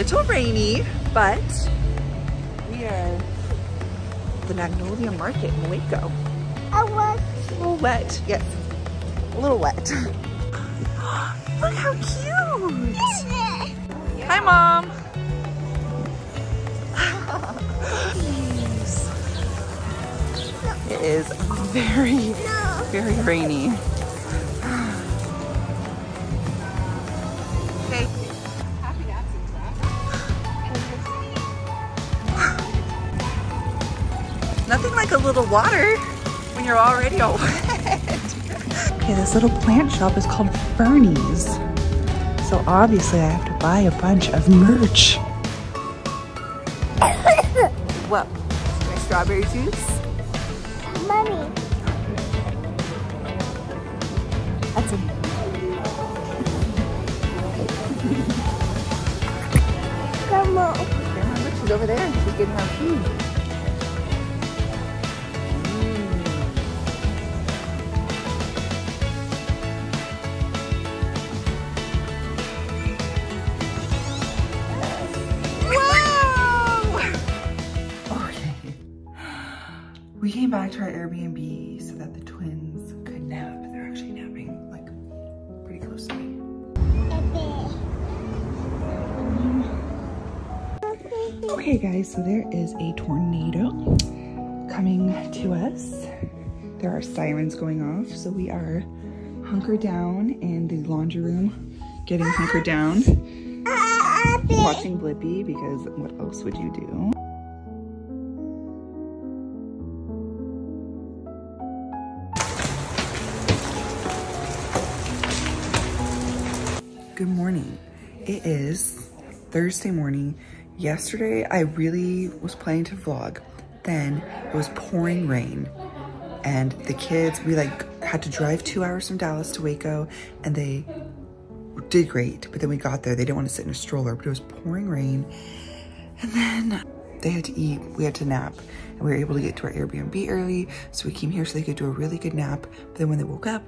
little rainy, but we are the Magnolia Market in Waco. I was. A little wet, yes. A little wet. Look how cute! Hi, Mom! it is very, very rainy. Nothing like little water when you're already all wet. okay, this little plant shop is called Fernie's. So obviously I have to buy a bunch of merch. what? My strawberry juice? Mommy. That's a Come on. Grandma, look, she's over there. She's getting her food. Came back to our Airbnb so that the twins could nap. They're actually napping like pretty close to me. Okay guys, so there is a tornado coming to us. There are sirens going off, so we are hunkered down in the laundry room, getting hunkered down, ah, ah, ah, watching Blippi because what else would you do? Good morning. It is Thursday morning. Yesterday, I really was planning to vlog. Then it was pouring rain and the kids, we like had to drive two hours from Dallas to Waco and they did great. But then we got there, they didn't want to sit in a stroller, but it was pouring rain. And then they had to eat, we had to nap and we were able to get to our Airbnb early. So we came here so they could do a really good nap. But then when they woke up,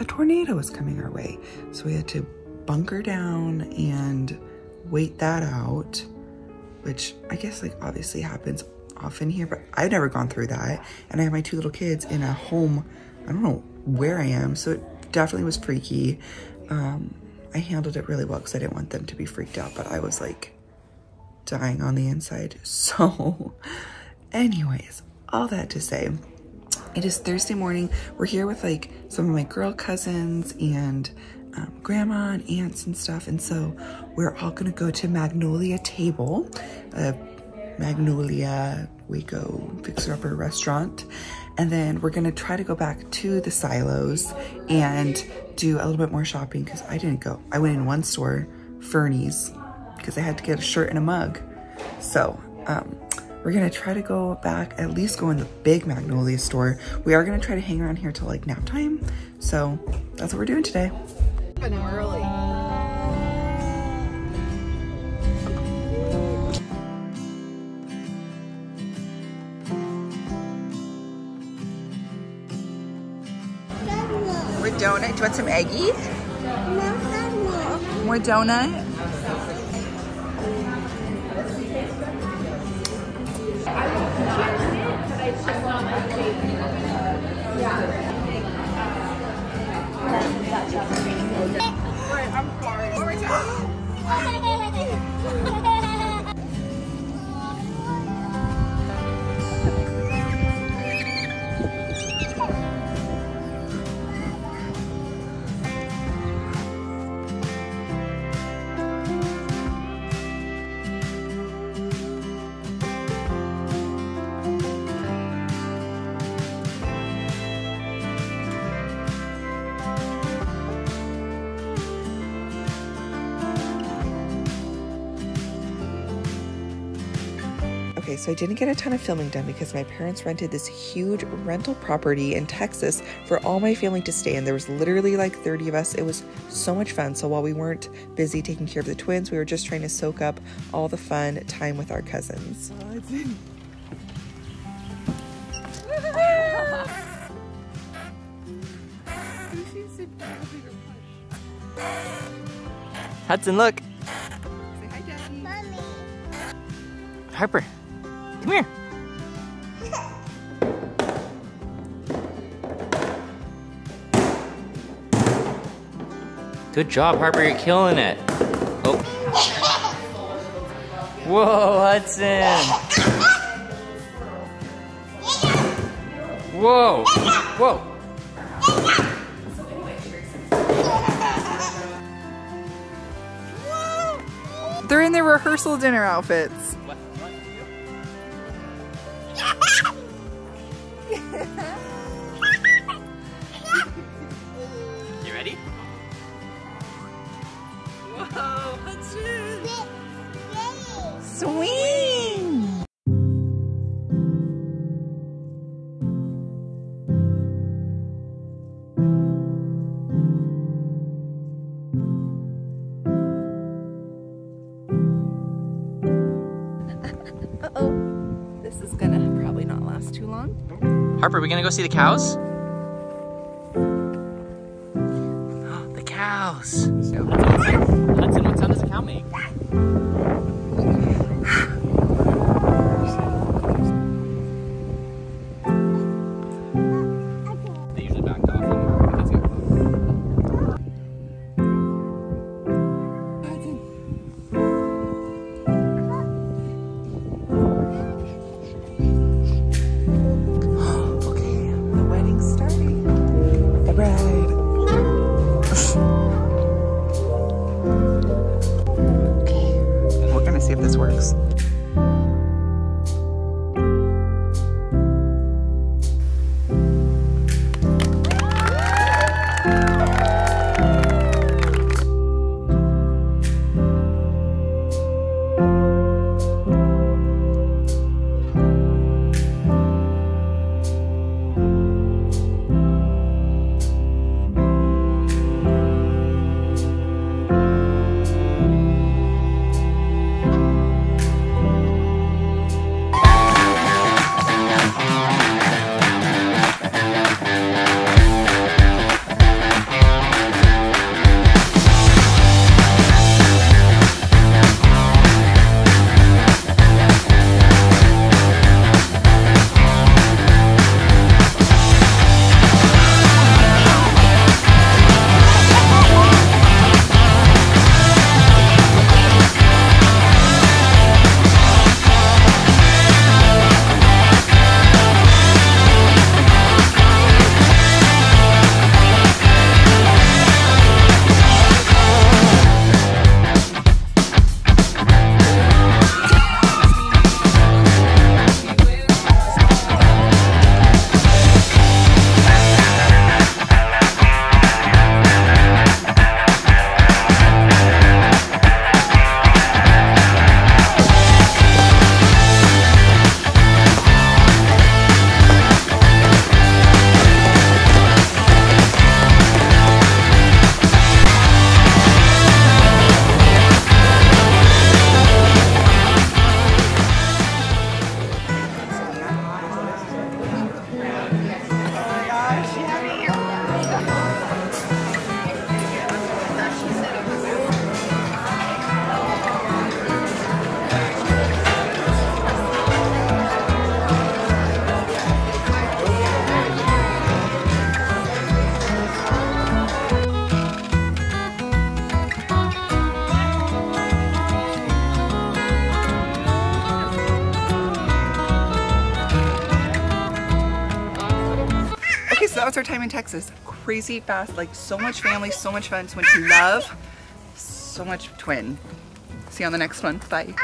a tornado was coming our way. So we had to bunker down and wait that out, which I guess like obviously happens often here, but I've never gone through that. And I have my two little kids in a home, I don't know where I am. So it definitely was freaky. Um, I handled it really well because I didn't want them to be freaked out, but I was like dying on the inside. So anyways, all that to say, it is Thursday morning. We're here with like some of my girl cousins and um, grandma and aunts and stuff. And so we're all gonna go to Magnolia Table, a Magnolia Waco fixer-upper restaurant. And then we're gonna try to go back to the silos and do a little bit more shopping because I didn't go. I went in one store, Fernie's, because I had to get a shirt and a mug. So um, we're gonna try to go back, at least go in the big Magnolia store. We are gonna try to hang around here till like nap time. So that's what we're doing today. early. More donut. Do you want some eggy? More donut? Okay, so I didn't get a ton of filming done because my parents rented this huge rental property in Texas for all my family to stay in. There was literally like 30 of us. It was so much fun. So while we weren't busy taking care of the twins, we were just trying to soak up all the fun time with our cousins. Hudson, look. Mommy. Harper, come here. Good job, Harper. You're killing it. Oh. Whoa, Hudson. Whoa. Whoa. They're in their rehearsal dinner outfits. Harper, are we gonna go see the cows? the cows. Hudson, what sound does a cow make? If that was our time in Texas. Crazy fast, like so much family, so much fun, so much love, so much twin. See you on the next one. Bye.